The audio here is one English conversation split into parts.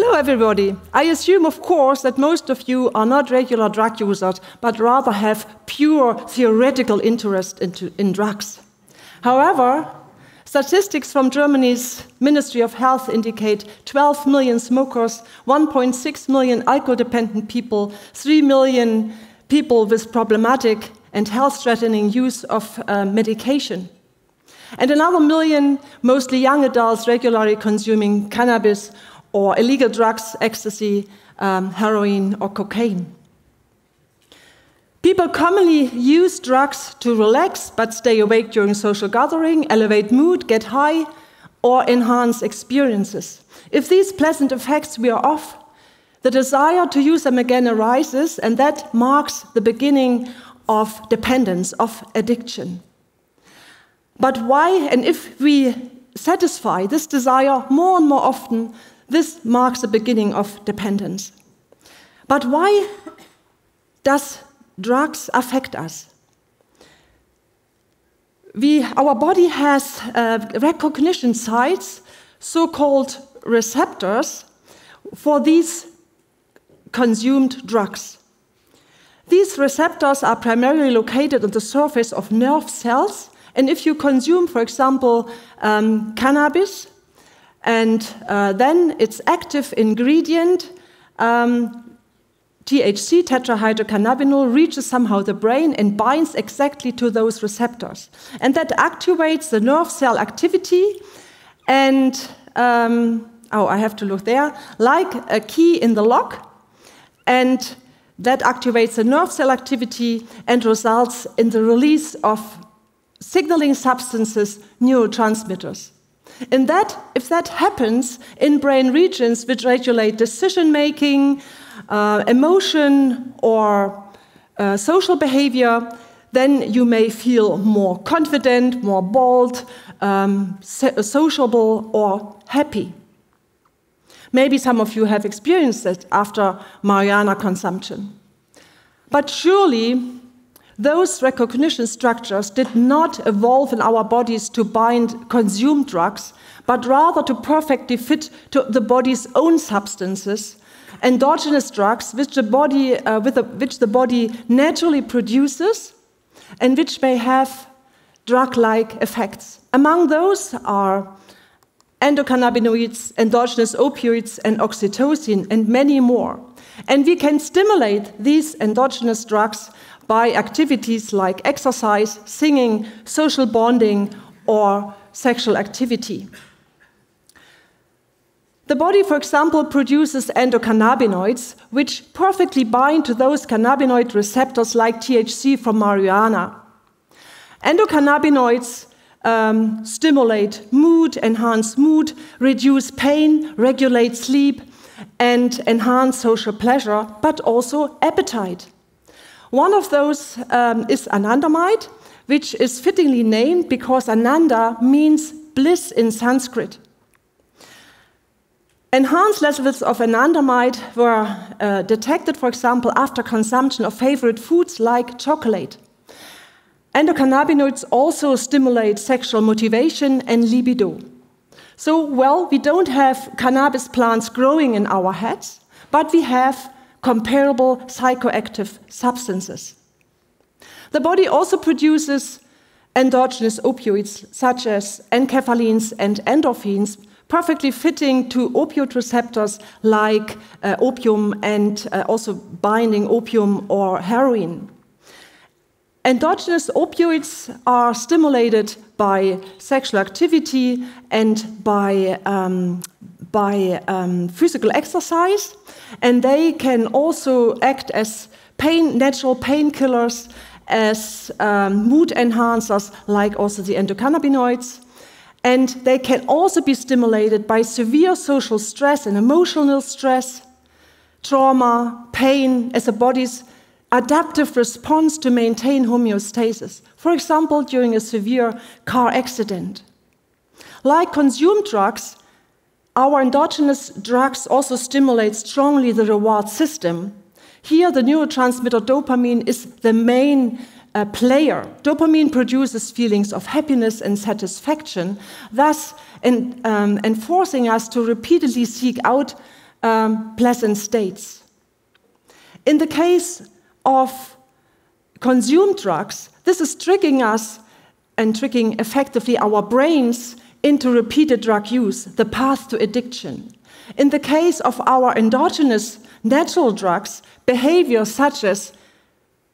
Hello, everybody. I assume, of course, that most of you are not regular drug users, but rather have pure theoretical interest in drugs. However, statistics from Germany's Ministry of Health indicate 12 million smokers, 1.6 million alcohol dependent people, 3 million people with problematic and health threatening use of uh, medication. And another million, mostly young adults, regularly consuming cannabis or illegal drugs, ecstasy, um, heroin, or cocaine. People commonly use drugs to relax but stay awake during social gathering, elevate mood, get high, or enhance experiences. If these pleasant effects wear off, the desire to use them again arises, and that marks the beginning of dependence, of addiction. But why, and if we satisfy this desire more and more often, this marks the beginning of dependence. But why does drugs affect us? We, our body has uh, recognition sites, so called receptors, for these consumed drugs. These receptors are primarily located on the surface of nerve cells, and if you consume, for example, um, cannabis, and uh, then its active ingredient, um, THC, tetrahydrocannabinol, reaches somehow the brain and binds exactly to those receptors. And that activates the nerve cell activity and, um, oh, I have to look there, like a key in the lock. And that activates the nerve cell activity and results in the release of signaling substances, neurotransmitters. And that, if that happens in brain regions which regulate decision making, uh, emotion, or uh, social behavior, then you may feel more confident, more bold, um, sociable, or happy. Maybe some of you have experienced it after marijuana consumption. But surely those recognition structures did not evolve in our bodies to bind consumed drugs, but rather to perfectly fit to the body's own substances, endogenous drugs which the body, uh, which the body naturally produces and which may have drug like effects. Among those are endocannabinoids, endogenous opioids, and oxytocin, and many more. And we can stimulate these endogenous drugs by activities like exercise, singing, social bonding, or sexual activity. The body, for example, produces endocannabinoids, which perfectly bind to those cannabinoid receptors like THC from marijuana. Endocannabinoids um, stimulate mood, enhance mood, reduce pain, regulate sleep, and enhance social pleasure, but also appetite. One of those um, is anandamide, which is fittingly named because ananda means bliss in Sanskrit. Enhanced levels of anandamide were uh, detected, for example, after consumption of favorite foods like chocolate. Endocannabinoids also stimulate sexual motivation and libido. So, well, we don't have cannabis plants growing in our heads, but we have comparable psychoactive substances. The body also produces endogenous opioids such as enkephalins and endorphins, perfectly fitting to opioid receptors like uh, opium and uh, also binding opium or heroin. Endogenous opioids are stimulated by sexual activity and by, um, by um, physical exercise, and they can also act as pain, natural painkillers, as um, mood enhancers, like also the endocannabinoids. And they can also be stimulated by severe social stress and emotional stress, trauma, pain, as a body's adaptive response to maintain homeostasis. For example, during a severe car accident. Like consumed drugs, our endogenous drugs also stimulate strongly the reward system. Here, the neurotransmitter dopamine is the main uh, player. Dopamine produces feelings of happiness and satisfaction, thus en um, enforcing us to repeatedly seek out um, pleasant states. In the case of consumed drugs, this is tricking us and tricking effectively our brains into repeated drug use, the path to addiction. In the case of our endogenous natural drugs, behaviors such as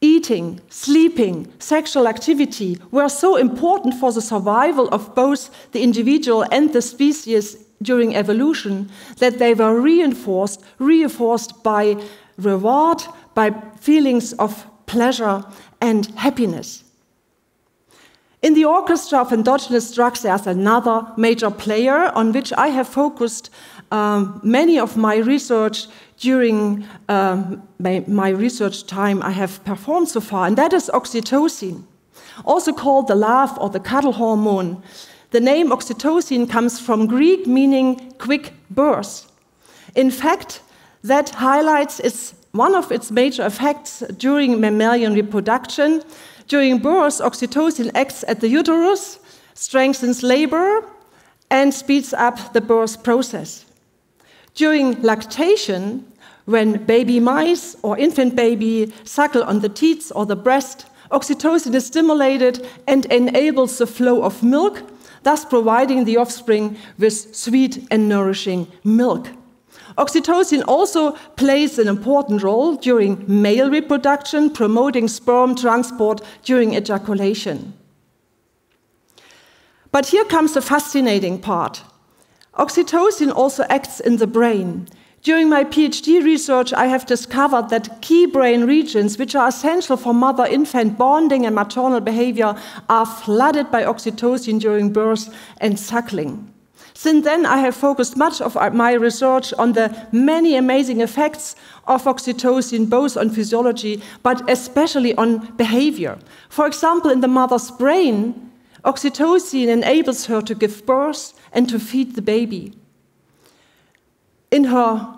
eating, sleeping, sexual activity were so important for the survival of both the individual and the species during evolution that they were reinforced, reinforced by reward, by feelings of pleasure and happiness. In the orchestra of endogenous drugs, there's another major player on which I have focused um, many of my research during um, my, my, research time I have performed so far, and that is oxytocin, also called the love or the cuddle hormone. The name oxytocin comes from Greek meaning quick birth. In fact, that highlights its, one of its major effects during mammalian reproduction. During birth, oxytocin acts at the uterus, strengthens labor, and speeds up the birth process. During lactation, when baby mice or infant baby suckle on the teats or the breast, oxytocin is stimulated and enables the flow of milk, thus providing the offspring with sweet and nourishing milk. Oxytocin also plays an important role during male reproduction, promoting sperm transport during ejaculation. But here comes the fascinating part. Oxytocin also acts in the brain. During my PhD research, I have discovered that key brain regions, which are essential for mother infant bonding and maternal behavior, are flooded by oxytocin during birth and suckling. Since then, I have focused much of my research on the many amazing effects of oxytocin, both on physiology but especially on behavior. For example, in the mother's brain, Oxytocin enables her to give birth and to feed the baby in her,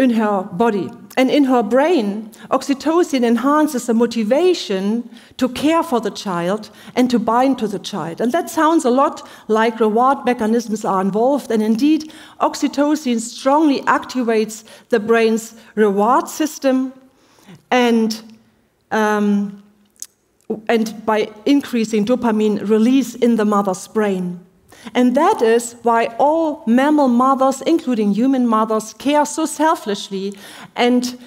in her body. And in her brain, oxytocin enhances the motivation to care for the child and to bind to the child. And that sounds a lot like reward mechanisms are involved. And indeed, oxytocin strongly activates the brain's reward system and um, and by increasing dopamine release in the mother's brain. And that is why all mammal mothers, including human mothers, care so selflessly and,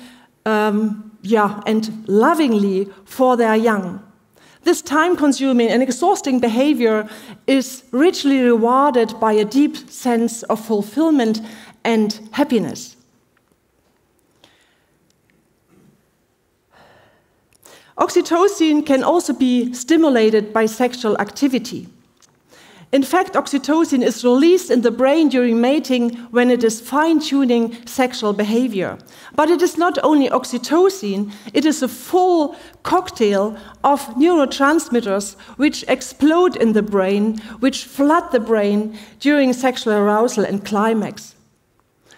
um, yeah, and lovingly for their young. This time consuming and exhausting behavior is richly rewarded by a deep sense of fulfillment and happiness. Oxytocin can also be stimulated by sexual activity. In fact, oxytocin is released in the brain during mating when it is fine tuning sexual behavior. But it is not only oxytocin, it is a full cocktail of neurotransmitters which explode in the brain, which flood the brain during sexual arousal and climax.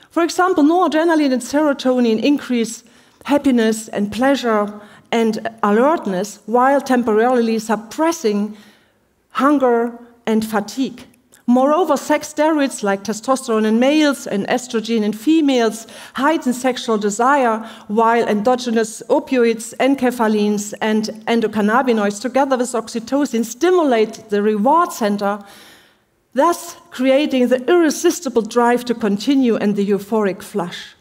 For example, noradrenaline and serotonin increase happiness and pleasure and alertness while temporarily suppressing hunger and fatigue. Moreover, sex steroids like testosterone in males and estrogen in females heighten sexual desire, while endogenous opioids, enkephalins, and endocannabinoids, together with oxytocin, stimulate the reward center, thus creating the irresistible drive to continue and the euphoric flush.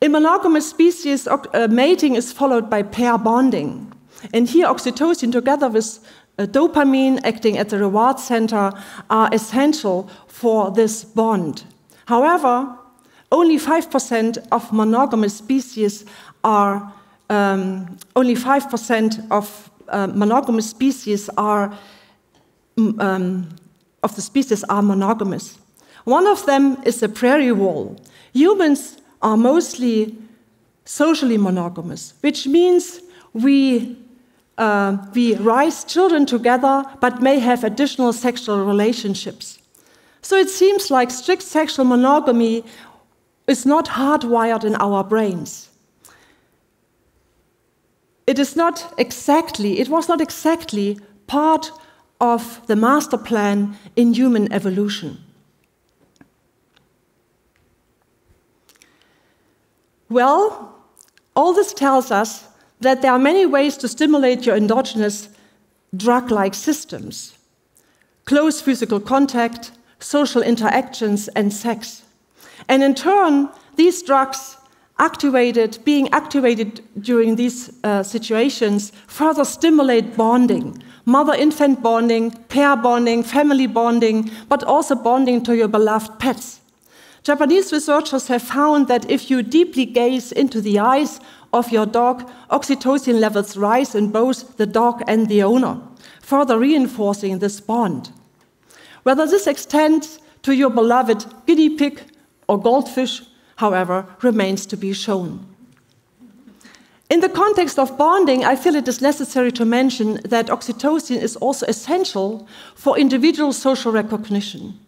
In monogamous species, uh, mating is followed by pair bonding. And here, oxytocin, together with uh, dopamine acting at the reward center, are essential for this bond. However, only 5% of monogamous species are, um, only 5% of uh, monogamous species are, um, of the species are monogamous. One of them is the prairie vole. Humans are mostly socially monogamous, which means we, uh, we raise children together but may have additional sexual relationships. So it seems like strict sexual monogamy is not hardwired in our brains. It is not exactly, it was not exactly part of the master plan in human evolution. Well, all this tells us that there are many ways to stimulate your endogenous drug like systems close physical contact, social interactions, and sex. And in turn, these drugs activated, being activated during these uh, situations, further stimulate bonding mother infant bonding, pair bonding, family bonding, but also bonding to your beloved pets. Japanese researchers have found that if you deeply gaze into the eyes of your dog, oxytocin levels rise in both the dog and the owner, further reinforcing this bond. Whether this extends to your beloved guinea pig or goldfish, however, remains to be shown. In the context of bonding, I feel it is necessary to mention that oxytocin is also essential for individual social recognition.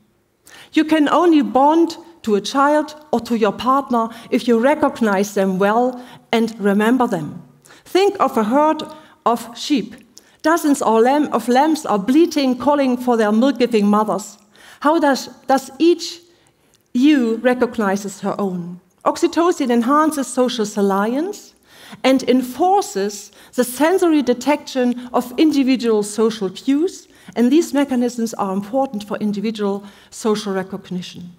You can only bond to a child or to your partner if you recognize them well and remember them. Think of a herd of sheep. Dozens of lambs are bleating, calling for their milk giving mothers. How does, does each ewe recognizes her own? Oxytocin enhances social alliance and enforces the sensory detection of individual social cues, and these mechanisms are important for individual social recognition.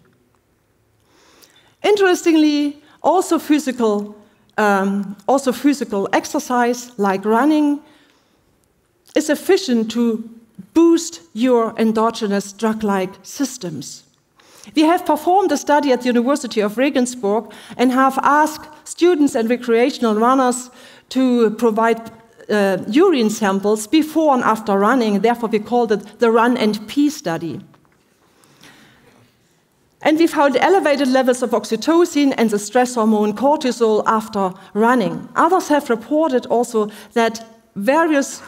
Interestingly, also physical, um, also physical exercise like running is efficient to boost your endogenous drug-like systems. We have performed a study at the University of Regensburg and have asked students and recreational runners to provide uh, urine samples before and after running. Therefore, we called it the Run and Pee study. And we found elevated levels of oxytocin and the stress hormone cortisol after running. Others have reported also that various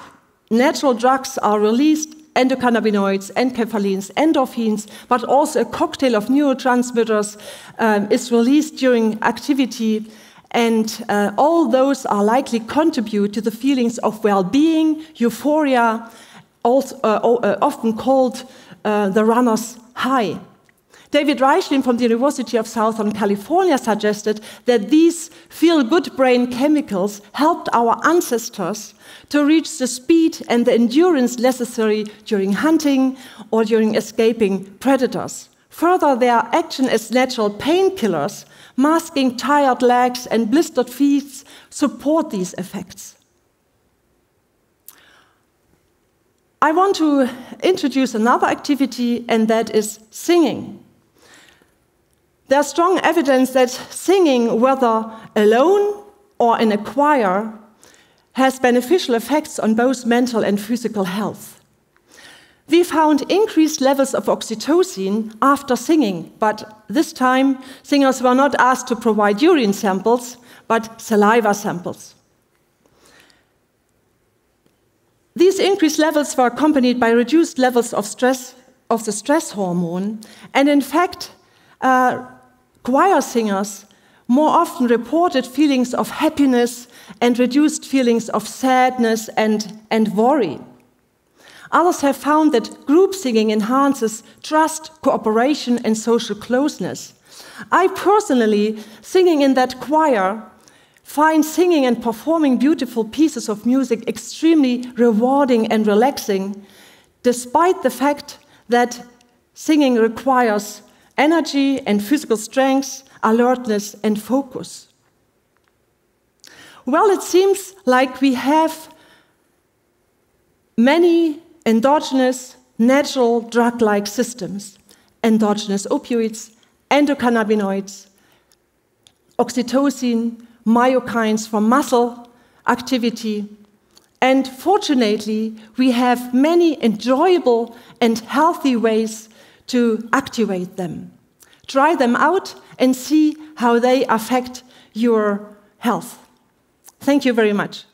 natural drugs are released endocannabinoids, enkephalins, endorphins, but also a cocktail of neurotransmitters um, is released during activity. And uh, all those are likely contribute to the feelings of well-being, euphoria, also, uh, uh, often called uh, the runner's high. David Raichlen from the University of Southern California suggested that these feel good brain chemicals helped our ancestors to reach the speed and the endurance necessary during hunting or during escaping predators. Further, their action as natural painkillers, masking tired legs and blistered feet, support these effects. I want to introduce another activity, and that is singing. There's strong evidence that singing, whether alone or in a choir, has beneficial effects on both mental and physical health. We found increased levels of oxytocin after singing, but this time singers were not asked to provide urine samples, but saliva samples. These increased levels were accompanied by reduced levels of stress of the stress hormone, and in fact, uh, choir singers more often reported feelings of happiness and reduced feelings of sadness and, and worry. Others have found that group singing enhances trust, cooperation, and social closeness. I personally, singing in that choir, find singing and performing beautiful pieces of music extremely rewarding and relaxing, despite the fact that singing requires energy and physical strength, alertness, and focus. Well, it seems like we have many endogenous, natural drug like systems endogenous opioids, endocannabinoids, oxytocin, myokines for muscle activity. And fortunately, we have many enjoyable and healthy ways to activate them. Try them out and see how they affect your health. Thank you very much.